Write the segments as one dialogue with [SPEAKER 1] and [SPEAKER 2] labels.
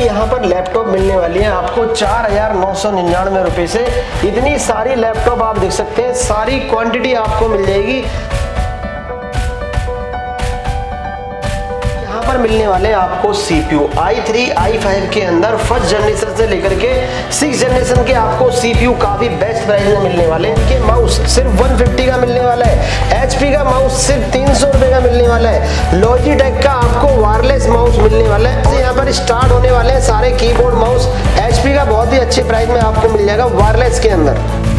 [SPEAKER 1] यहाँ पर लैपटॉप मिलने वाली है आपको चार हज़ार नौ सौ निन्यानवे रुपए से। इतनी सारी लैपटॉप आप देख सकते हैं, सारी क्वांटिटी आपको मिल जाएगी। यहाँ पर मिलने वाले आपको सीपीयू i3 i5 के अंदर फ़र्स्ट जनरेशन से लेकर के सिक्स जनरेशन के आपको सीपीयू काफ़ी बेस्ट प्राइस में मिलने वाले हैं। कि माउस सिर्फ़ 150 का मिलने वाला है। एचपी का माउस सिर्फ़ तीन सौ रुपए का मिलने वाला है। लॉजिटेक का आपको वायरलेस माउस मिलने वाला है। यहाँ पर स्टार्ट होने वाले हैं सारे कीबोर्ड माउस एचपी का बहुत ही अच्छे प्राइस में आपको मिल जाएगा वायरलेस के अंदर।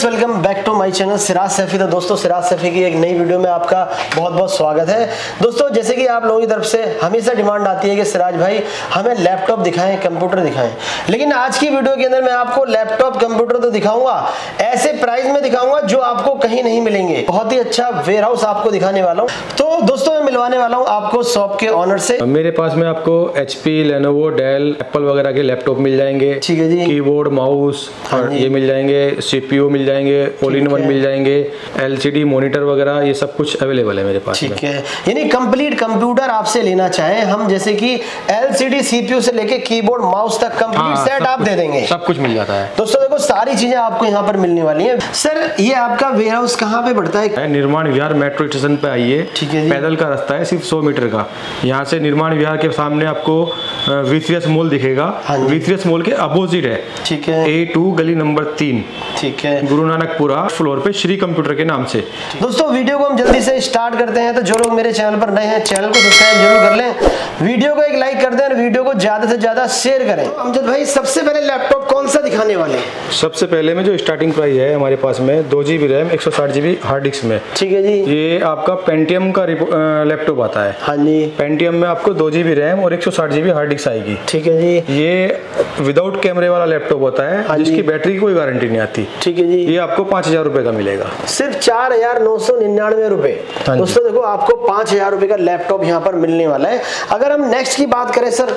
[SPEAKER 1] Friends welcome back to my channel Siraj Saifi. तो दोस्तों सिराज सैफी की एक नई वीडियो में आपका बहुत बहुत स्वागत है। दोस्तों जैसे कि आप लोगों की तरफ़ से हमेशा डिमांड आती है कि सिराज भाई हमें लैपटॉप दिखाएँ कंप्यूटर दिखाएँ। लेकिन आज की वीडियो के अंदर मैं आपको लैपटॉप कंप्यूटर तो दिखाऊँगा ऐसे प्राइस में दिखाऊँगा जो आपको कहीं नहीं मिलेंगे। बहुत ही अच्छा वेयर हाउस आपको दिखाने वाला हूँ। तो दोस्तों मैं मिलवाने वाला हूँ आपको शॉप के ऑनर से।
[SPEAKER 2] मेरे पास में आपको H P Lenovo Dell Apple वगैरह के लैपटॉप मिल जाएँगे।
[SPEAKER 1] ठीक है जी।
[SPEAKER 2] कीबोर्ड माउस
[SPEAKER 1] हाँ
[SPEAKER 2] ये मिल जाएँगे। सीपीयू मिल जाएँगे ऑल इन वन मिल जाएँगे एलसीडी मॉनिटर वगैरह ये सब कुछ अवेलेबल है मेरे पास
[SPEAKER 1] ठीक है। यानी कंप्लीट कंप्यूटर आपसे लेना चाहें हम जैसे कि एलसीडी सीपीयू से लेके कीबोर्ड माउस तक कंप्लीट
[SPEAKER 2] हाँ,
[SPEAKER 1] सेट आप दे देंगे।
[SPEAKER 2] सब कुछ मिल जाता है।
[SPEAKER 1] दोस्तों देखो सारी चीज़ें आपको यहाँ पर मिलने वाली हैं। सर ये आपका वेयर हाउस कहाँ पे पड़ता है?
[SPEAKER 2] है निर्माण विहार मेट्रो स्टेशन पे आइए।
[SPEAKER 1] ठीक है
[SPEAKER 2] पैदल का रास्ता है सिर्फ़ 100 मीटर का। यहाँ से निर्माण विहार के सामने आपको वीसीएस मॉल दिखेगा।
[SPEAKER 1] हाँ
[SPEAKER 2] वीसीएस मॉल के अपोजिट है।
[SPEAKER 1] ठीक है।
[SPEAKER 2] ए टू गली नंबर तीन।
[SPEAKER 1] ठीक है।
[SPEAKER 2] गुरु नानकपुरा फ्लोर पे श्री कंप्यूटर के नाम से।
[SPEAKER 1] दोस्तों वीडियो को हम जल्दी से स्टार्ट करते हैं। तो जो लोग मेरे चैनल पर नए हैं चैनल को सब्सक्राइब ज़रूर कर लें। वीडियो को एक लाइक कर दें और वीडियो को ज़्यादा से ज़्यादा शेयर करें। तो अमजद भाई सबसे पहले लैपटॉप कौन सा दिखाने वाले हैं?
[SPEAKER 2] सबसे पहले में जो स्टार्टिंग प्राइस है हमारे पास में दो जी बी रैम एक सौ साठ जी हार्ड डिस्क में।
[SPEAKER 1] ठीक है जी।
[SPEAKER 2] ये आपका पेंटियम का लैपटॉप आता है।
[SPEAKER 1] हाँ जी।
[SPEAKER 2] पेंटियम में आपको दो जी बी रैम और एक सौ साठ जी बी हार्ड डिस्क आएगी।
[SPEAKER 1] ठीक है जी।
[SPEAKER 2] ये विदाउट कैमरे वाला लैपटॉप होता
[SPEAKER 1] हाँ
[SPEAKER 2] है जिसकी बैटरी की कोई गारंटी नहीं आती।
[SPEAKER 1] ठीक है जी।
[SPEAKER 2] ये आपको पाँच हज़ार रुपए का मिलेगा।
[SPEAKER 1] सिर्फ़ चार हज़ार नौ सौ निन्यानवे रुपए
[SPEAKER 2] हाँ
[SPEAKER 1] दोस्तों देखो आपको पाँच हज़ार रुपए का लैपटॉप यहाँ पर मिलने वाला है। अगर हम नेक्स्ट की बात करें सर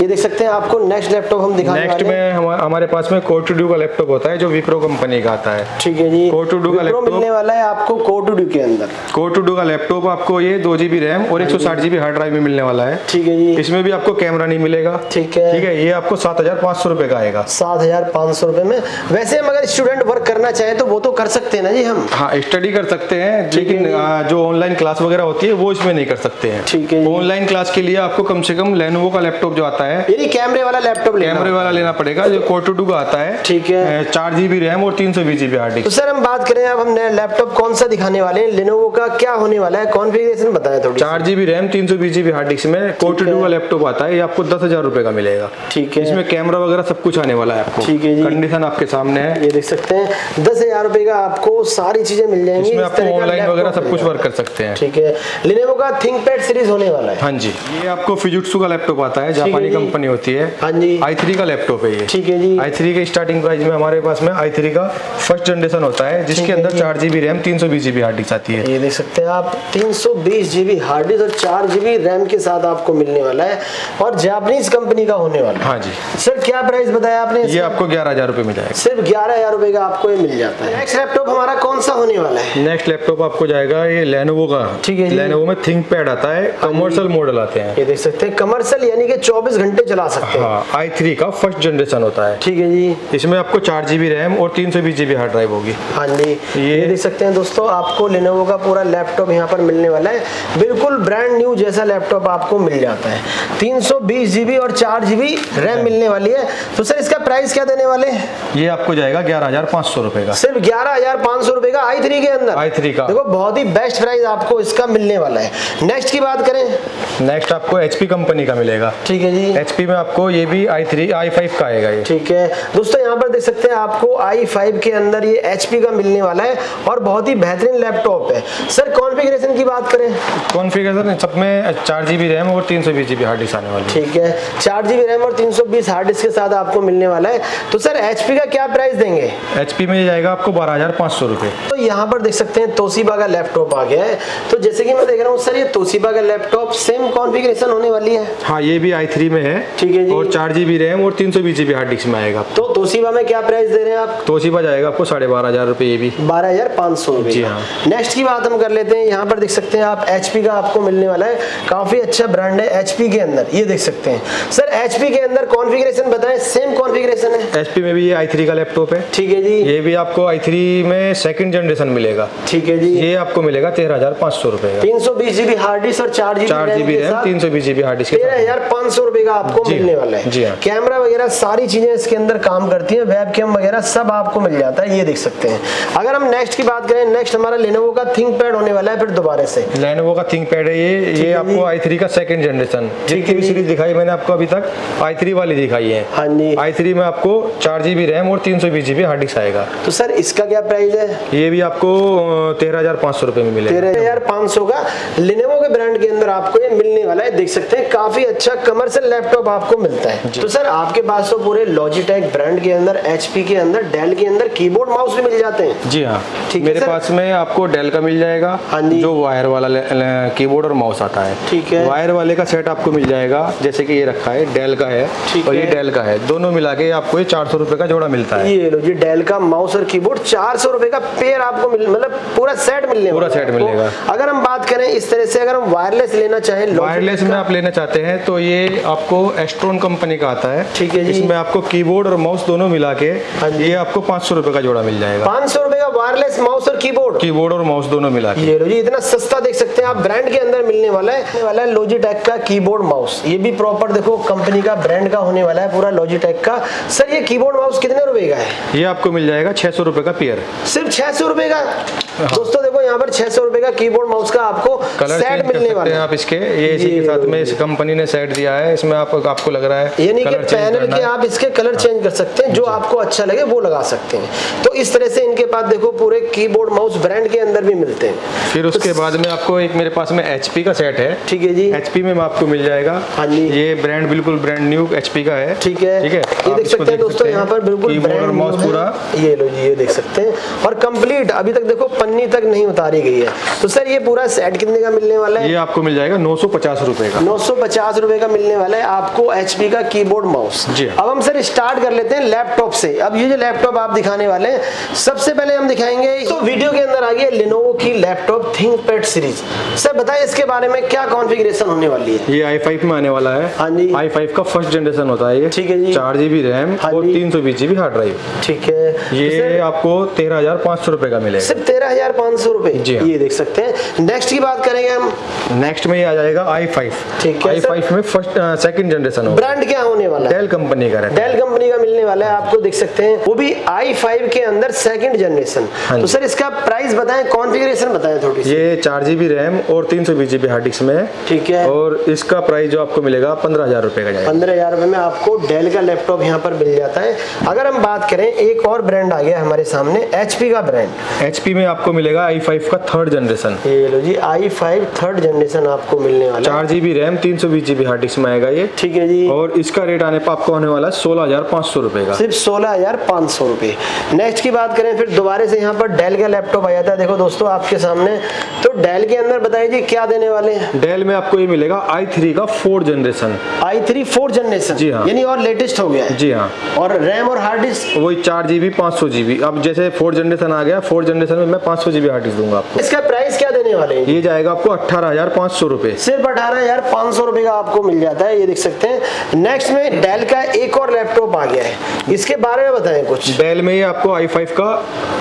[SPEAKER 1] ये देख सकते हैं आपको नेक्स्ट लैपटॉप हम दिखाने
[SPEAKER 2] नेक्स्ट में हमारे पास में कोर टू डू का लैपटॉप होता है जो विप्रो कंपनी का आता है।
[SPEAKER 1] ठीक है जी।
[SPEAKER 2] Core to do का लैपटॉप।
[SPEAKER 1] मिलने वाला है आपको कोर टू डू के अंदर।
[SPEAKER 2] कोर टू डू का लैपटॉप आपको ये दो जी बी रैम और एक सौ साठ जी बी हार्ड ड्राइव में मिलने वाला है।
[SPEAKER 1] ठीक है जी।
[SPEAKER 2] इसमें भी आपको कैमरा नहीं मिलेगा।
[SPEAKER 1] ठीक है।
[SPEAKER 2] ठीक है ये आपको सात हज़ार पाँच सौ रुपए का आएगा।
[SPEAKER 1] सात हज़ार पाँच सौ रुपए में। वैसे हम अगर स्टूडेंट वर्क करना चाहे तो वो तो कर सकते हैं ना जी हम?
[SPEAKER 2] हाँ स्टडी कर सकते हैं लेकिन
[SPEAKER 1] जो।
[SPEAKER 2] ऑनलाइन क्लास वगैरह होती है वो इसमें नहीं कर सकते हैं।
[SPEAKER 1] ठीक है
[SPEAKER 2] ऑनलाइन क्लास के लिए आपको कम से कम लेनोवो का लैपटॉप जो आता है
[SPEAKER 1] यानी कैमरे वाला लैपटॉप लेना।
[SPEAKER 2] कैमरे वाला लेना पड़ेगा जो कोर टू का आता है।
[SPEAKER 1] ठीक है।
[SPEAKER 2] चार जीबी रैम और तीन सौ बीस जीबी हार्ड
[SPEAKER 1] तो
[SPEAKER 2] डिस्क
[SPEAKER 1] सर हम बात करें अब हम नया लैपटॉप कौन सा दिखाने वाले हैं? लेनोवो का क्या होने वाला है? कॉन्फ़िगरेशन बताएँ थोड़ी
[SPEAKER 2] चार जीबी रैम तीन सौ बीस जीबी हार्ड डिस्क में कोर टू
[SPEAKER 1] है।
[SPEAKER 2] का लैपटॉप आता है ये आपको दस हज़ार रुपए का मिलेगा।
[SPEAKER 1] ठीक है।
[SPEAKER 2] इसमें कैमरा वगैरह सब कुछ आने वाला है आपको।
[SPEAKER 1] ठीक है
[SPEAKER 2] कंडीशन आपके सामने है।
[SPEAKER 1] ये देख सकते हैं। दस हज़ार रुपए का आपको सारी चीज़ें मिल जाएँगी।
[SPEAKER 2] इसमें आपको ऑनलाइन वगैरह सब कुछ वर्क कर सकते हैं।
[SPEAKER 1] ठीक है। लेनोवो का थिंकपैड सीरीज़ होने वाला है।
[SPEAKER 2] हाँ जी। ये आपको फिजुट्सू का लैपटॉप आता है
[SPEAKER 1] है
[SPEAKER 2] जापानी। कंपनी होती है।
[SPEAKER 1] हाँ जी।
[SPEAKER 2] आई थ्री का लैपटॉप है ये।
[SPEAKER 1] ठीक है जी।
[SPEAKER 2] आई थ्री के स्टार्टिंग प्राइस में हमारे पास में आई थ्री का फ़र्स्ट जनरेशन होता है जिसके अंदर चार जीबी रैम तीन सौ बीस जीबी हार्ड डिस्क आती है।
[SPEAKER 1] ये देख सकते हैं आप 320 जीबी हार्ड डिस्क और 4 जीबी रैम के साथ आपको मिलने वाला है और जापानीज कंपनी का होने वाला है।
[SPEAKER 2] हाँ जी।
[SPEAKER 1] सर क्या प्राइस बताया आपने
[SPEAKER 2] ये आपको ग्यारह हज़ार रुपए में जाएगा
[SPEAKER 1] सिर्फ़ ग्यारह हज़ार रुपए का आपको ये मिल जाता है। नेक्स्ट लैपटॉप हमारा कौन सा होने वाला है?
[SPEAKER 2] नेक्स्ट लैपटॉप आपको जाएगा ये लेनोवो का।
[SPEAKER 1] ठीक है
[SPEAKER 2] लेनोवो में थिंक पैड आता है कमर्शियल मॉडल आते हैं।
[SPEAKER 1] ये देख सकते हैं कमर्शियल यानी कि 24 घंटे चला सकते हैं।
[SPEAKER 2] हाँ आई थ्री का फ़र्स्ट जनरेशन होता है।
[SPEAKER 1] ठीक है जी।
[SPEAKER 2] इसमें आपको चार जीबी रैम और तीन सौ बीस जीबी हार्ड ड्राइव होगी।
[SPEAKER 1] हाँ जी। ये,
[SPEAKER 2] ये-
[SPEAKER 1] देख सकते हैं दोस्तों आपको लेनोवो का पूरा लैपटॉप यहाँ पर मिलने वाला है। बिल्कुल ब्रांड न्यू जैसा लैपटॉप आपको मिल जाता है। 320 जीबी और चार जीबी रैम मिलने वाली है। तो सर इसका प्राइस क्या देने वाले?
[SPEAKER 2] ये आपको जाएगा ग्यारह हज़ार पाँच सौ रुपए का।
[SPEAKER 1] सिर्फ़ ग्यारह हज़ार पाँच सौ रुपए का आई थ्री के अंदर।
[SPEAKER 2] i3 का।
[SPEAKER 1] देखो बहुत ही बेस्ट प्राइस आपको इसका मिलने वाला है। नेक्स्ट की बात करें।
[SPEAKER 2] नेक्स्ट आपको एचपी कंपनी का मिलेगा।
[SPEAKER 1] ठीक है जी।
[SPEAKER 2] एचपी में आपको ये भी आई थ्री आई फाइव का आएगा ये।
[SPEAKER 1] ठीक है। दोस्तों यहाँ पर देख सकते हैं आपको i5 के अंदर ये HP का मिलने वाला है और बहुत ही बेहतरीन लैपटॉप है। सर कॉन्फ़िगरेशन की बात करें।
[SPEAKER 2] कॉन्फ़िगरेशन सब में चार जीबी रैम और तीन सौ बीस जीबी हार्ड डिस्क आने वाली
[SPEAKER 1] ठीक है। चार जीबी रैम और 320 हार्ड डिस्क के साथ आपको मिलने वाला है। तो सर HP का क्या प्राइस देंगे?
[SPEAKER 2] एचपी में जाएगा आपको बारह हज़ार पाँच सौ रुपये
[SPEAKER 1] तो यहाँ पर देख सकते हैं तोशिबा का लैपटॉप आ गया है। तो जैसे कि मैं देख रहा हूँ सर ये तोशिबा का लैपटॉप सेम कॉन्फ़िगरेशन होने वाली है।
[SPEAKER 2] हाँ ये भी आई थ्री में है।
[SPEAKER 1] ठीक है जी।
[SPEAKER 2] और चार जीबी रैम और तीन सौ बीस जीबी हार्ड डिस्क में आएगा
[SPEAKER 1] तो तोशिबा में क्या प्राइस दे रहे हैं आप?
[SPEAKER 2] तोशिबा जाएगा आपको साढ़े बारह हज़ार रुपये ये भी।
[SPEAKER 1] बारह हज़ार पाँच सौ
[SPEAKER 2] जी हाँ।
[SPEAKER 1] नेक्स्ट की बात हम कर लेते हैं। यहाँ पर देख सकते हैं आप एचपी का आपको मिलने वाला है। काफ़ी अच्छा ब्रांड है एचपी के अंदर। ये देख सकते हैं। सर एचपी के अंदर कॉन्फ़िगरेशन बताएँ सेम कॉन्फ़िगरेशन है।
[SPEAKER 2] एचपी में भी ये आई थ्री का लैपटॉप है।
[SPEAKER 1] ठीक है जी।
[SPEAKER 2] ये भी आपको आई थ्री में सेकंड जनरेशन मिलेगा।
[SPEAKER 1] ठीक है जी।
[SPEAKER 2] ये आपको मिलेगा तेरह हज़ार पाँच सौ रुपये का।
[SPEAKER 1] तीन सौ बीस जीबी हार्ड डिस्क और चार जीबी
[SPEAKER 2] चार जीबी रैम तीन सौ बीस जीबी हार्ड डिस्क
[SPEAKER 1] तेरह हज़ार पाँच सौ रुपए का आपको मिलने वाला है।
[SPEAKER 2] जी हाँ।
[SPEAKER 1] कैमरा वगैरह सारी चीज़ें इसके अंदर काम करती है। वेब कैम वगैरह सब आपको मिल जाता है ये देख सकते हैं। अगर हम नेक्स्ट की बात करें नेक्स्ट हमारा लेनोवो का थिंक पैड होने वाला है फिर दोबारा से।
[SPEAKER 2] लेनोवो का थिंक पैड है ये। ये आपको आई थ्री का सेकंड जनरेशन जितनी भी
[SPEAKER 1] जी।
[SPEAKER 2] सीरीज़ दिखाई मैंने आपको अभी तक आई थ्री वाली दिखाई है।
[SPEAKER 1] हाँ जी।
[SPEAKER 2] आई थ्री में आपको चार जीबी रैम और तीन सौ बीस जीबी हार्ड डिस्क आएगा।
[SPEAKER 1] तो सर इसका क्या प्राइस है?
[SPEAKER 2] ये भी आपको तेरह हज़ार पाँच सौ रुपये में मिलेगा।
[SPEAKER 1] तेरह हज़ार पाँच सौ का लिनेवो के ब्रांड के अंदर आपको ये मिलने वाला है देख सकते हैं काफ़ी अच्छा कमर्शियल लैपटॉप आपको मिलता है। तो सर आपके पास तो पूरे लॉजिटेक ब्रांड के अंदर एचपी के अंदर डेल के अंदर कीबोर्ड माउस भी मिल जाते हैं।
[SPEAKER 2] जी हाँ।
[SPEAKER 1] ठीक
[SPEAKER 2] मेरे पास में आपको डेल का मिल जाएगा
[SPEAKER 1] हाँ जी।
[SPEAKER 2] जो वायर वाला कीबोर्ड और माउस आता है।
[SPEAKER 1] ठीक है।
[SPEAKER 2] वायर वाले का सेट आपको मिल जाएगा जैसे कि ये रखा है डेल का है और ये डेल का है। दोनों मिला के आपको ये चार सौ रुपये का जोड़ा मिलता है।
[SPEAKER 1] ये लो जी डेल का माउस और कीबोर्ड चार सौ रुपए का पेयर आपको मिल मतलब पूरा सेट मिलने
[SPEAKER 2] पूरा सेट। मिलेगा।
[SPEAKER 1] अगर हम बात करें इस तरह से अगर हम वायरलेस लेना चाहें
[SPEAKER 2] वायरलेस में आप लेना चाहते हैं तो ये आपको एस्ट्रोन कंपनी का आता है।
[SPEAKER 1] ठीक है
[SPEAKER 2] इसमें आपको कीबोर्ड और माउस दोनों मिला के
[SPEAKER 1] हाँ
[SPEAKER 2] ये आपको पाँच सौ का जोड़ा मिल जाएगा।
[SPEAKER 1] पाँच सौ रुपए का वायरलेस माउस और कीबोर्ड
[SPEAKER 2] कीबोर्ड और माउस दोनों मिला के।
[SPEAKER 1] ये लो जी इतना सस्ता देख सकते हैं आप ब्रांड के अंदर मिलने वाला है। वाला है लॉजिटेक का कीबोर्ड माउस ये भी प्रॉपर देखो कंपनी का ब्रांड का होने वाला है पूरा लॉजिटेक का। सर ये कीबोर्ड माउस कितने रुपए का है?
[SPEAKER 2] ये आपको मिल जाएगा छह सौ रुपये का पेयर
[SPEAKER 1] सिर्फ़ छह सौ रुपए का? दोस्तों देखो यहाँ पर छह सौ रुपए का कीबोर्ड माउस का आपको
[SPEAKER 2] कलर
[SPEAKER 1] सेट मिलने वाला
[SPEAKER 2] हैं
[SPEAKER 1] है।
[SPEAKER 2] आप इसके। ये इसी के साथ में इस कंपनी ने सेट दिया है। इसमें आप आपको लग रहा है
[SPEAKER 1] यानी कि पैनल के आप इसके कलर चेंज कर सकते हैं जो आपको अच्छा लगे वो लगा सकते हैं। तो इस तरह से इनके पास देखो पूरे कीबोर्ड माउस ब्रांड के अंदर भी मिलते हैं।
[SPEAKER 2] फिर उसके बाद में आपको एक मेरे पास में एचपी का सेट है।
[SPEAKER 1] ठीक है जी।
[SPEAKER 2] एचपी में आपको मिल जाएगा।
[SPEAKER 1] हाँ जी।
[SPEAKER 2] ये ब्रांड बिल्कुल ब्रांड न्यू एचपी का है।
[SPEAKER 1] ठीक है।
[SPEAKER 2] ठीक है।
[SPEAKER 1] देख सकते हैं दोस्तों यहाँ पर बिल्कुल है।
[SPEAKER 2] पूरा।
[SPEAKER 1] ये लो जी ये देख सकते हैं। और कंप्लीट अभी तक देखो पन्नी तक नहीं उतारी गई है। तो सर ये पूरा सेट कितने का मिलने वाला है?
[SPEAKER 2] ये आपको मिल जाएगा नौ सौ पचास रुपए का।
[SPEAKER 1] नौ सौ पचास रूपए का मिलने वाला है आपको एचपी का कीबोर्ड माउस
[SPEAKER 2] जी।
[SPEAKER 1] अब हम सर स्टार्ट कर लेते हैं लैपटॉप से। अब ये जो लैपटॉप आप दिखाने वाले हैं सबसे पहले हम दिखाएँगे तो वीडियो के आ गई लिनोवो की लैपटॉप थिंकपैड सीरीज़ सर बताएँ इसके बारे में क्या कॉन्फ़िगरेशन होने वाली है?
[SPEAKER 2] ये आई फाइव में आने वाला है।
[SPEAKER 1] हाँ जी।
[SPEAKER 2] आई फाइव का फ़र्स्ट जनरेशन होता है ये।
[SPEAKER 1] ठीक है जी।
[SPEAKER 2] चार जीबी रैम
[SPEAKER 1] हाँ
[SPEAKER 2] और तीन सौ बीस जीबी हार्ड ड्राइव
[SPEAKER 1] ठीक है।
[SPEAKER 2] ये आपको तेरह हज़ार पाँच सौ रुपए का मिलेगा।
[SPEAKER 1] सिर्फ़ तेरह हज़ार पाँच सौ रुपए?
[SPEAKER 2] जी हाँ।
[SPEAKER 1] ये देख सकते हैं। नेक्स्ट की बात करेंगे हम।
[SPEAKER 2] नेक्स्ट में ये आ जाएगा आई फाइव
[SPEAKER 1] ठीक है,
[SPEAKER 2] आई फाइव में फ़र्स्ट सेकंड जनरेशन होगा।
[SPEAKER 1] ब्रांड क्या होने वाला है?
[SPEAKER 2] डेल कंपनी का
[SPEAKER 1] डेल कंपनी का मिलने वाला है आपको देख सकते हैं। वो भी आई फाइव के अंदर सेकंड जनरेशन
[SPEAKER 2] हाँ
[SPEAKER 1] तो सर इसका प्राइस बताएँ कॉन्फ़िगरेशन बताएँ थोड़ी सी।
[SPEAKER 2] ये चार जीबी रैम और तीन सौ बीस जीबी हार्ड डिस्क में। है
[SPEAKER 1] ठीक है।
[SPEAKER 2] और इसका प्राइस जो आपको मिलेगा पंद्रह हज़ार रुपए का जाएगा।
[SPEAKER 1] पंद्रह हज़ार रुपए में आपको डेल का लैपटॉप यहाँ पर मिल जाता है। अगर हम बात करें एक और ब्रांड आ गया हमारे सामने एचपी का ब्रांड
[SPEAKER 2] एचपी में आपको मिलेगा आई फाइव का थर्ड जनरेशन
[SPEAKER 1] ये लो जी आई फाइव थर्ड जनरेशन आपको मिलने वाला
[SPEAKER 2] चार जीबी रैम तीन सौ बीस जीबी हार्ड डिस्क में आएगा ये।
[SPEAKER 1] ठीक है जी।
[SPEAKER 2] और इसका रेट आने पर आपको होने वाला है सोलह हज़ार पाँच सौ रुपए का।
[SPEAKER 1] सिर्फ़ सोलह हज़ार पाँच सौ रुपये नेक्स्ट की बात करें फिर दोबारा से यहाँ पर डेल का लैपटॉप आ जाता है देखो दोस्तों आपके सामने तो डेल के अंदर बताइए जी क्या देने वाले हैं?
[SPEAKER 2] डेल में आपको ये मिलेगा आई थ्री का fourth generation.
[SPEAKER 1] I three four generation?
[SPEAKER 2] जी हाँ।
[SPEAKER 1] यानी और लेटेस्ट हो गया है?
[SPEAKER 2] जी हाँ।
[SPEAKER 1] और रैम और हार्ड डिस्क?
[SPEAKER 2] वही चार जीबी पाँच सौ जीबी। अब जैसे फोर्थ जनरेशन आ गया फोर्थ जनरेशन में मैं पाँच सौ जीबी हार्ड डिस्क दूँगा आपको।
[SPEAKER 1] इसका प्राइस क्या देने वाले हैं?
[SPEAKER 2] ये जाएगा आपको अठारह हज़ार पाँच सौ रुपए।
[SPEAKER 1] सिर्फ़ अठारह हज़ार पाँच सौ रुपए का आपको मिल जाता है ये देख सकते हैं। नेक्स्ट में डेल का एक और लैपटॉप आ गया है। इसके बारे में बताएँ कुछ।
[SPEAKER 2] डेल में ये आपको आई फाइव का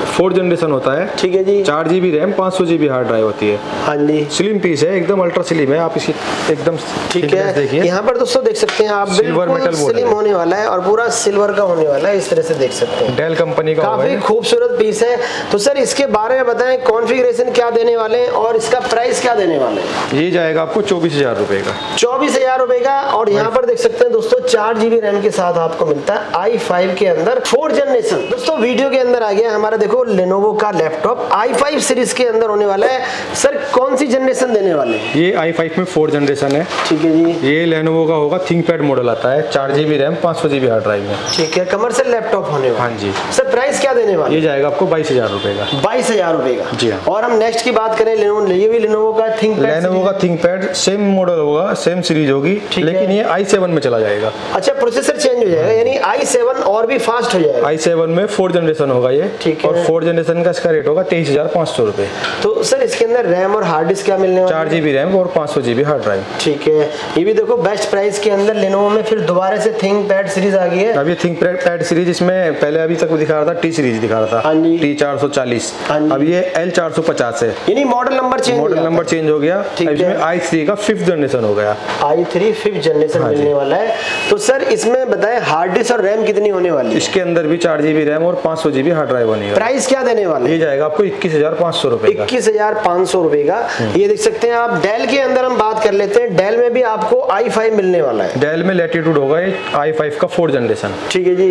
[SPEAKER 2] फोर्थ जनरेशन होता है।
[SPEAKER 1] ठीक है जी।
[SPEAKER 2] चार जीबी रैम पाँच सौ जीबी हार्ड ड्राइव होती है।
[SPEAKER 1] हाँ जी।
[SPEAKER 2] स्लिम पीस है एकदम अल्ट्रा स्लिम है आप इसकी एकदम
[SPEAKER 1] ठीक है।
[SPEAKER 2] देखिए।
[SPEAKER 1] यहाँ पर दोस्तों देख सकते हैं आप
[SPEAKER 2] metal board
[SPEAKER 1] स्लिम होने वाला है और पूरा सिल्वर का होने वाला है इस तरह से देख सकते हैं।
[SPEAKER 2] डेल कंपनी का
[SPEAKER 1] काफ़ी खूबसूरत पीस है। तो सर इसके बारे में बताएँ कॉन्फ़िगरेशन क्या देने वाले हैं और इसका प्राइस क्या देने वाले हैं?
[SPEAKER 2] ये जाएगा आपको चौबीस हज़ार रुपए का।
[SPEAKER 1] चौबीस हज़ार रुपए का और यहाँ पर देख सकते हैं दोस्तों चार जीबी रैम के साथ आपको मिलता है आई फाइव के अंदर फोर जनरेशन दोस्तों वीडियो के अंदर आ गया हमारा देखो लेनोवो का लैपटॉप आई फाइव सीरीज़ के अंदर होने वाला है। सर कौन सी जनरेशन देने वाले हैं?
[SPEAKER 2] ये आई फाइव में फोर जनरेशन है।
[SPEAKER 1] ठीक है जी।
[SPEAKER 2] ये लेनोवो का होगा थिंक पैड मॉडल आता है चार जी बी रैम पाँच सौ जी बी हार्ड ड्राइव में
[SPEAKER 1] ठीक है कमर्शियल लैपटॉप होने वाला।
[SPEAKER 2] हाँ जी।
[SPEAKER 1] सर प्राइस क्या देने वाले?
[SPEAKER 2] ये जाएगा आपको बाईस हज़ार रुपए का।
[SPEAKER 1] बाईस हज़ार रुपए का।
[SPEAKER 2] जी हाँ।
[SPEAKER 1] और हम नेक्स्ट की बात करें ये भी लेनोवो का थिंक
[SPEAKER 2] लेनोवो का थिंक पैड सेम मॉडल होगा सेम सीरीज़ होगी लेकिन ये आई सेवन में चला जाएगा।
[SPEAKER 1] अच्छा प्रोसेसर चेंज हो जाएगा यानी आई सेवन और भी फास्ट हो जाएगा।
[SPEAKER 2] आई सेवन में फोर जनरेशन होगा ये
[SPEAKER 1] ठीक है।
[SPEAKER 2] और फोर जनरेशन का इसका रेट होगा तेईस हज़ार पाँच सौ रुपए।
[SPEAKER 1] तो सर इसके अंदर रैम और हार्ड डिस्क क्या मिलने वाला
[SPEAKER 2] चार जी बी रैम और पाँच सौ जी बी हार्ड ड्राइव।
[SPEAKER 1] ठीक है। ये भी देखो बेस्ट प्राइस के अंदर लेनोवो में फिर दोबारा से थिंक पैड सीरीज़ आ गई है।
[SPEAKER 2] ये थिंक पैड सीरीज़ इसमें पहले अभी तक दिखा रहा था टी सीरीज़ दिखा रहा
[SPEAKER 1] हाँ
[SPEAKER 2] था टी चार सौ चालीस।
[SPEAKER 1] हाँ
[SPEAKER 2] अब ये एल चार सौ पचास है।
[SPEAKER 1] यानी model number change
[SPEAKER 2] model number change हो गया। इसमें आई थ्री का फिफ्थ जनरेशन हो गया।
[SPEAKER 1] आई थ्री फिफ्थ जनरेशन
[SPEAKER 2] हाँ
[SPEAKER 1] मिलने वाला है। तो सर इसमें बताए हार्ड डिस्क और रैम कितनी होने वाली है?
[SPEAKER 2] इसके अंदर भी चार जी बी रैम और पाँच सौ जी बी हार्ड ड्राइव होने वाला
[SPEAKER 1] प्राइस क्या देने वाले
[SPEAKER 2] ये जाएगा आपको इक्कीस हज़ार पाँच सौ रुपए
[SPEAKER 1] इक्कीस हज़ार पाँच सौ रुपए का। ये देख सकते हैं आप, डेल के अंदर हम बात कर लेते हैं डेल में भी आपको आई फाइव मिलने वाला है।
[SPEAKER 2] डेल में लेटीट्यूड होगा ये आई फाइव का फोर जनरेशन
[SPEAKER 1] ठीक है जी।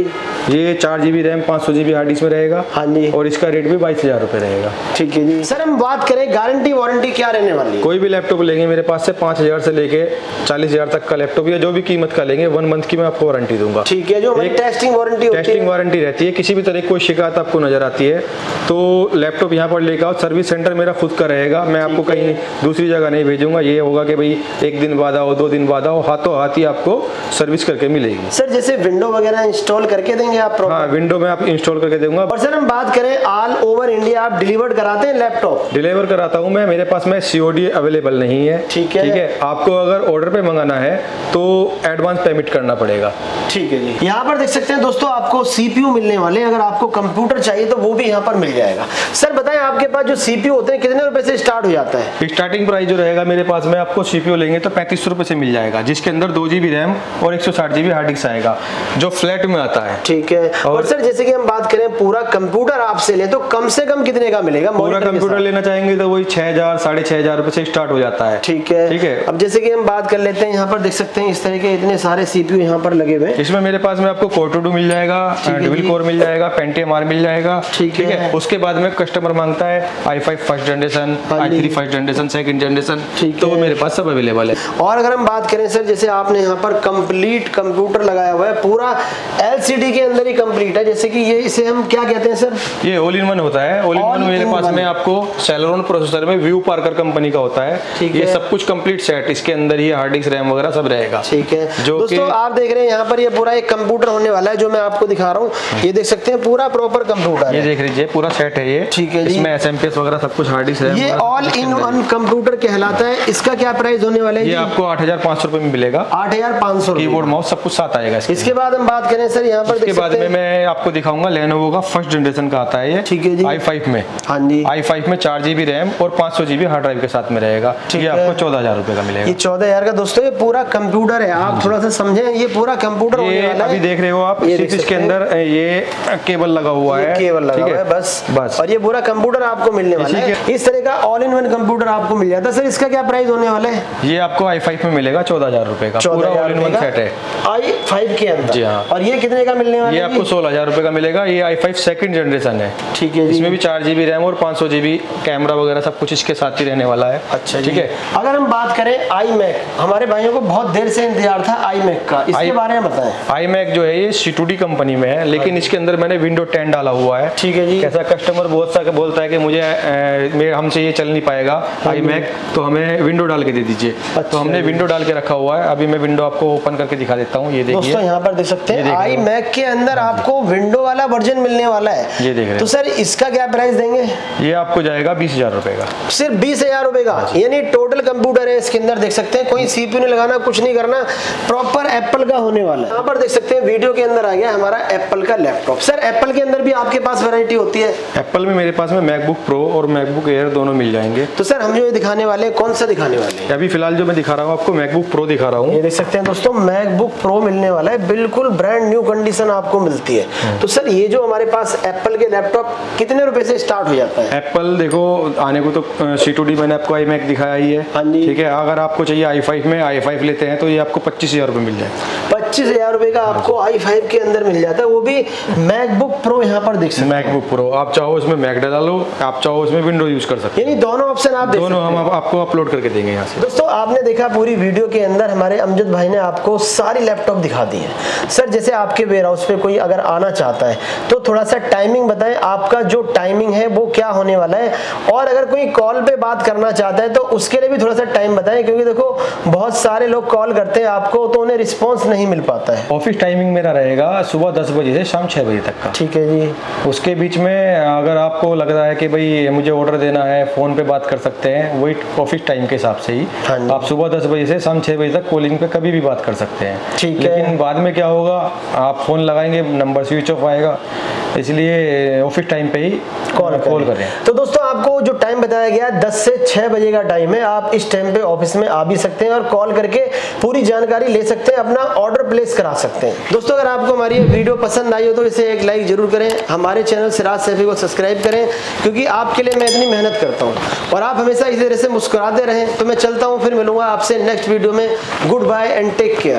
[SPEAKER 2] ये चार जी बी रैम पाँच सौ जी बी हार्ड डिस्क में रहेगा।
[SPEAKER 1] हाँ जी।
[SPEAKER 2] और इसका रेट भी बाईस हज़ार रुपए रहेगा।
[SPEAKER 1] ठीक है जी। सर हम बात करें गारंटी वारंटी क्या रहने वाली है?
[SPEAKER 2] कोई भी लैपटॉप लेंगे मेरे पास से पाँच हज़ार से लेके चालीस हज़ार तक का लैपटॉप या जो भी कीमत का लेंगे वन मंथ की मैं आपको वारंटी दूँगा।
[SPEAKER 1] ठीक है जो
[SPEAKER 2] एक
[SPEAKER 1] टेस्टिंग वारंटी
[SPEAKER 2] टेस्टिंग वारंटी रहती है किसी भी तरह की कोई शिकायत आपको नज़र आती है तो लैपटॉप यहाँ पर लेकर आओ सर्विस सेंटर मेरा खुद का रहेगा मैं आपको कहीं दूसरी जगह नहीं भेजूँगा ये होगा कि भाई एक दिन बाद आओ दो दिन बाद आओ हाथों हाथ ही आपको सर्विस करके मिलेगी।
[SPEAKER 1] सर जैसे विंडो वगैरह इंस्टॉल करके देंगे आप
[SPEAKER 2] हाँ विंडो में आप इंस्टॉल करके दूँगा
[SPEAKER 1] और सर हम बात करें ऑल ओवर इंडिया आप डिलीवर कराते हैं लैपटॉप
[SPEAKER 2] डिलीवर कराता हूँ मैं मेरे पास में सीओडी अवेलेबल नहीं है।
[SPEAKER 1] ठीक है।
[SPEAKER 2] ठीक है? आपको अगर ऑर्डर पे मंगाना है तो एडवांस पेमेंट करना पड़ेगा।
[SPEAKER 1] ठीक है जी। यहाँ पर देख सकते हैं दोस्तों आपको सीपीयू मिलने वाले अगर आपको कंप्यूटर चाहिए तो वो भी यहाँ पर मिल जाएगा। सर बताएँ आपके पास जो सीपीयू होते हैं कितने रुपए से स्टार्ट हो जाता है?
[SPEAKER 2] स्टार्टिंग प्राइस जो रहेगा मेरे पास में आपको सीपीयू लेंगे तो पैंतीस रुपए से मिल जाएगा जिसके अंदर दो जीबी रैम और एक सौ साठ जीबी हार्ड डिस्क आएगा जो फ्लैट में आता है।
[SPEAKER 1] ठीक है। और,
[SPEAKER 2] और-
[SPEAKER 1] सर जैसे कि हम बात करें पूरा कंप्यूटर आपसे ले तो कम से कम कितने का मिलेगा
[SPEAKER 2] पूरा कंप्यूटर लेना चाहेंगे तो वही छह हज़ार साढ़े छह हज़ार रुपए से स्टार्ट हो जाता है।
[SPEAKER 1] ठीक है।
[SPEAKER 2] ठीक है?
[SPEAKER 1] अब जैसे की हम बात कर लेते हैं यहाँ पर देख सकते हैं इस तरह के इतने सारे सीपीयू यहाँ पर लगे हुए
[SPEAKER 2] इसमें मेरे पास में आपको कोर टू मिल जाएगा
[SPEAKER 1] जी।
[SPEAKER 2] कोर मिल जाएगा आर मिल जाएगा
[SPEAKER 1] ठीक है।
[SPEAKER 2] उसके बाद में कस्टमर माँगता है I five first generation I three first generation second generation
[SPEAKER 1] ठीक
[SPEAKER 2] तो
[SPEAKER 1] है।
[SPEAKER 2] मेरे पास सब अवेलेबल है।
[SPEAKER 1] और अगर हम बात करें सर जैसे आपने यहाँ पर कंप्लीट कंप्यूटर लगाया हुआ है पूरा एलसीडी के अंदर ही कंप्लीट है जैसे कि ये इसे हम क्या कहते हैं सर?
[SPEAKER 2] ये ऑल इन वन होता है। ऑल इन वन मेरे पास में आपको सेलेरॉन प्रोसेसर में व्यू पार्कर कंपनी का होता है। ये सब कुछ कंप्लीट सेट इसके अंदर ही हार्ड डिस्क रैम वगैरह सब रहेगा।
[SPEAKER 1] ठीक है।
[SPEAKER 2] जो
[SPEAKER 1] दोस्तों आप देख रहे हैं यहाँ पर ये पूरा एक कंप्यूटर होने वाला है जो मैं आपको दिखा रहा हूँ। ये देख सकते हैं पूरा प्रॉपर कंप्यूटर
[SPEAKER 2] ये देख लीजिए पूरा सेट है ये।
[SPEAKER 1] ठीक है जी।
[SPEAKER 2] इसमें एस वगैरह सब कुछ हार्ड डिस्क
[SPEAKER 1] ये ऑल इन वन कंप्यूटर कहलाता है। इसका क्या प्राइस होने वाला
[SPEAKER 2] है।
[SPEAKER 1] है
[SPEAKER 2] ये आपको आठ हज़ार पाँच सौ रुपए में मिलेगा।
[SPEAKER 1] आठ हज़ार पाँच सौ
[SPEAKER 2] कीबोर्ड माउस सब कुछ साथ आएगा इसके
[SPEAKER 1] बाद हम बात करें सर यहाँ पर
[SPEAKER 2] इसके बाद में मैं आपको दिखाऊँगा लेनोवो का फ़र्स्ट जनरेशन का आता है ये।
[SPEAKER 1] ठीक है जी।
[SPEAKER 2] आई फाइव में।
[SPEAKER 1] हाँ जी।
[SPEAKER 2] आई फाइव में चार जीबी रैम और पाँच सौ जीबी हार्ड ड्राइव के साथ में रहेगा।
[SPEAKER 1] ठीक
[SPEAKER 2] ये
[SPEAKER 1] है।
[SPEAKER 2] आपको चौदह हज़ार रुपए का मिलेगा।
[SPEAKER 1] ये चौदह हज़ार का दोस्तों ये पूरा कंप्यूटर है। आप थोड़ा सा समझे ये पूरा कंप्यूटर
[SPEAKER 2] अभी देख रहे हो आप इसके अंदर ये केबल लगा हुआ है।
[SPEAKER 1] केबल लगा हुआ है? बस।
[SPEAKER 2] बस।
[SPEAKER 1] और ये पूरा कंप्यूटर आपको मिलने वाला है। इस तरह का ऑल इन वन कंप्यूटर आपको मिल जाता है। सर इसका क्या प्राइस होने वाला है?
[SPEAKER 2] ये आपको आई फाइव में मिलेगा चौदह हज़ार रूपए का। पूरा ऑल इन वन सेट है।
[SPEAKER 1] आई फाइव के अंदर।
[SPEAKER 2] जी हाँ।
[SPEAKER 1] और ये कितने का मिलने वाला
[SPEAKER 2] ये आपको सोलह हज़ार रूपए का मिलेगा। ये आई फाइव सेकंड जनरेशन है।
[SPEAKER 1] ठीक है
[SPEAKER 2] इसमें भी चार जीबी रैम और पाँच सौ जीबी कैमरा वगैरह सब कुछ इसके साथ ही रहने वाला है।
[SPEAKER 1] अच्छा
[SPEAKER 2] ठीक है?
[SPEAKER 1] अगर हम बात करें आई मैक हमारे भाइयों को बहुत देर से इंतज़ार था आई मैक का। इसके बारे में बताएँ।
[SPEAKER 2] आई मैक जो है ये सी कंपनी में है लेकिन इसके अंदर मैंने विंडो टेन डाला हुआ है।
[SPEAKER 1] ठीक है जी।
[SPEAKER 2] कैसा कस्टमर बहुत सा बोलता है कि मुझे मेरे हमसे ये चल नहीं पाएगा आई मैक तो हमें विंडो डाल के दे दीजिए।
[SPEAKER 1] अच्छा
[SPEAKER 2] तो हमने विंडो डाल के रखा हुआ है। अभी मैं विंडो आपको ओपन करके दिखा देता हूँ ये देखिए।
[SPEAKER 1] यहाँ पर देख सकते हैं आई मैक के अंदर आपको विंडो वाला वर्जन मिलने वाला है।
[SPEAKER 2] ये देख रहे
[SPEAKER 1] तो सर इसका क्या प्राइस देंगे?
[SPEAKER 2] ये आपको जाएगा बीस हज़ार रुपए का।
[SPEAKER 1] सिर्फ़ बीस हज़ार रुपए का। यानी टोटल कंप्यूटर है इसके अंदर देख सकते हैं। कोई सीपीयू नहीं लगाना कुछ नहीं करना। प्रॉपर एप्पल का होने वाला है। यहाँ पर देख सकते हैं वीडियो के अंदर आ गया हमारा एप्पल का लैपटॉप सर एप्पल के अंदर भी आपके पास वैरायटी होती है?
[SPEAKER 2] एप्पल में मेरे पास में मैकबुक प्रो और मैकबुक एयर दोनों मिल जाएँगे।
[SPEAKER 1] तो सर हम जो ये दिखाने वाले हैं कौन सा दिखाने वाले हैं?
[SPEAKER 2] अभी फ़िलहाल जो मैं दिखा रहा हूँ आपको मैकबुक प्रो दिखा रहा हूँ।
[SPEAKER 1] ये देख सकते हैं दोस्तों मैकबुक प्रो मिलने वाला है। बिल्कुल ब्रांड न्यू कंडीशन आपको मिलती है। तो सर ये जो हमारे पास एप्पल के लैपटॉप कितने रुपए से स्टार्ट हो जाता है?
[SPEAKER 2] एप्पल देखो आने को तो सी टू डी मैंने आपको आई मैक दिखाया ही है।
[SPEAKER 1] हाँ
[SPEAKER 2] ठीक है अगर आपको चाहिए आई फाइव में आई फाइव लेते हैं तो ये आपको पच्चीस हज़ार रुपये मिल जाए
[SPEAKER 1] पच्चीस हज़ार रुपए का आपको आई फाइव के अंदर मिल जाता है वो भी मैकबुक प्रो यहाँ पर दिख सकता
[SPEAKER 2] मैकबुक प्रो आप चाहो इसमें मैक डाला लो आप चाहो इसमें विंडो यूज़ कर सकते
[SPEAKER 1] यानी दोनों ऑप्शन आप
[SPEAKER 2] दोनों हम आपको अपलोड करके देंगे यहाँ से।
[SPEAKER 1] दोस्तों आपने देखा पूरी वीडियो के अंदर हमारे अमजद भाई ने आपको सारी लैपटॉप दिखा दी है। सर जैसे आपके वेयर हाउस पे कोई अगर आना चाहता है तो थोड़ा सा टाइमिंग बताएँ आपका जो टाइमिंग है वो क्या होने वाला है? और अगर कोई कॉल पे बात करना चाहता है तो उसके लिए भी थोड़ा सा टाइम बताएँ क्योंकि देखो बहुत सारे लोग कॉल करते हैं आपको तो उन्हें रिस्पॉन्स नहीं मिल पाता है।
[SPEAKER 2] ऑफ़िस टाइमिंग मेरा रहेगा सुबह दस बजे से शाम छः बजे तक का।
[SPEAKER 1] ठीक है जी।
[SPEAKER 2] उसके बीच में अगर आपको लग रहा है कि भाई मुझे ऑर्डर देना है फ़ोन पे बात कर सकते हैं वही ऑफ़िस टाइम के हिसाब से ही।
[SPEAKER 1] हाँ
[SPEAKER 2] आप सुबह दस बजे से शाम छः बजे तक कॉलिंग पे कभी भी बात कर सकते हैं।
[SPEAKER 1] ठीक है।
[SPEAKER 2] लेकिन बाद में क्या होगा आप फ़ोन लगाएँगे नंबर स्विच ऑफ़ आएगा इसलिए ऑफ़िस टाइम पे ही
[SPEAKER 1] कॉल
[SPEAKER 2] कॉल
[SPEAKER 1] करें
[SPEAKER 2] करें।
[SPEAKER 1] तो दोस्तों आपको जो टाइम बताया गया है 10 से 6 बजे का टाइम है। आप इस टाइम पे ऑफ़िस में आ भी सकते हैं और कॉल करके पूरी जानकारी ले सकते हैं अपना ऑर्डर प्लेस करा सकते हैं। दोस्तों, अगर आपको हमारी ये वीडियो पसंद आई हो तो इसे एक लाइक ज़रूर करें। हमारे चैनल सिराज सैफी को सब्सक्राइब करें, क्योंकि आपके लिए मैं इतनी मेहनत करता हूँ। और आप हमेशा इसी तरह से मुस्कुराते रहें। तो मैं चलता हूँ, फिर मिलूँगा आपसे नेक्स्ट वीडियो में। Good bye and take care